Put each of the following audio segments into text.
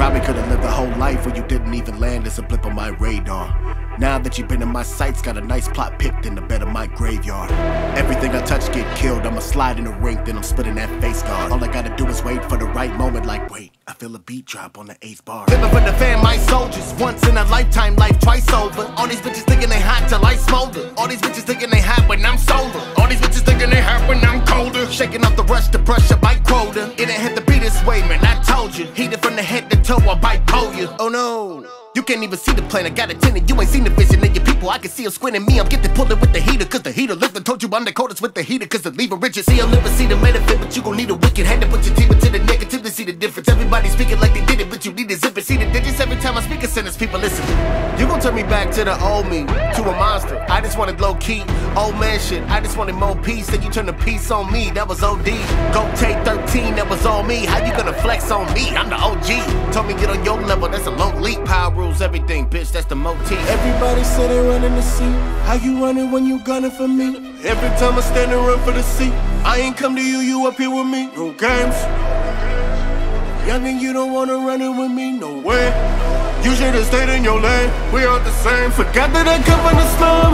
Probably could've lived a whole life where you didn't even land as a blip on my radar. Now that you've been in my sights, got a nice plot picked in the bed of my graveyard. Everything I touch get killed. I'ma slide in the rink, then I'm splitting that face guard. All I gotta do is wait for the right moment, like wait, I feel a beat drop on the eighth bar. Living for the fam, my soldiers. Once in a lifetime, life twice over. All these bitches The rush to brush up my quota. It ain't had to be this way, man. I told you. Heated from the head to toe, I bipolar. Oh no. You can't even see the plane, I got a tenant, you ain't seen the vision of your people. I can see them squinting me, I'm getting pulling with the heater, cause the heater lifted. Told you I'm the coldest with the heater, cause the lever rigid. See, I'll never see the benefit, but you gon' need a wicked hand to put your team into the negative to see the difference. Everybody speaking like they did it, but you need to zip it. See the digits every time I speak a sentence, people listen. You gon' turn me back to the old me, to a monster. I just wanted low key, old man shit. I just wanted more peace, then you turn the peace on me, that was OD. Go take 13, that was on me. How you gonna flex on me? I'm the OG. Told me get on your level, that's a low leap. Power rules everything, bitch that's the motif. Everybody say they running the seat. How you running when you gunning for me? Every time I stand and run for the seat, I ain't come to you, you up here with me. No games. Young and you don't wanna run it with me, no way. You should've stayed in your lane. We aren't the same. Forgot that I come from the slum.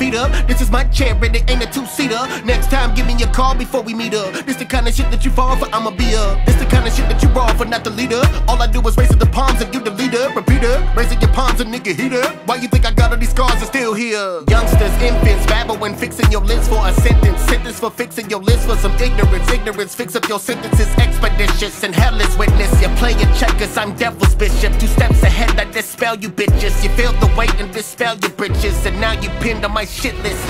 Feet up. This is my chair, and it ain't a two-seater. Next time, give me a call before we meet up. This the kind of shit that you fall for, I'ma be up. This the kind of shit that you raw for, not the leader. All I do is raise the palms and you the leader. Repeater, raising your palms, and nigga heater. Why you think I got all these scars and still here? Youngsters, infants, babbling, fixing your list for a sentence. Sentence for fixing your list for some ignorance. Ignorance, fix up your sentences. Expeditious and hellish witness. You're playing checkers, I'm devil's bishop. Two steps ahead, I dispel you bitches. You feel the weight and dispel your britches. And now you pinned on my shit list.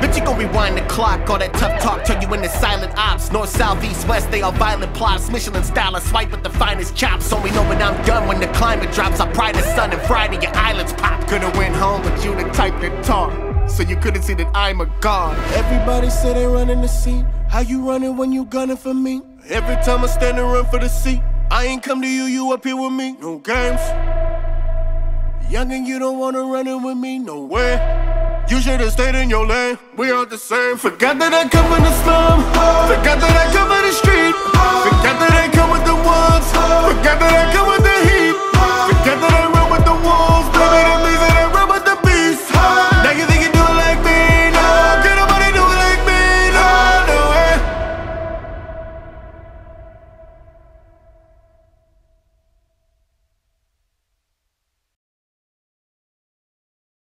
Bitch, you gon' rewind the clock. All that tough talk turn you into silent ops. North, south, east, west, they all violent plots. Michelin style, I swipe with the finest chops. Only know when I'm done when the climate drops. I pry the sun and fry Friday your eyelids pop. Could've went home, but you the type that talk. So you couldn't see that I'm a god. Everybody say they running the seat. How you running when you gunning for me? Every time I stand and run for the seat, I ain't come to you, you up here with me. No games. Young and you don't wanna run it with me, no way. You should've stayed in your lane. We aren't the same. Forgot that I come from the slum. Forgot that